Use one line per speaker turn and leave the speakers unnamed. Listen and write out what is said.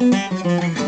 Música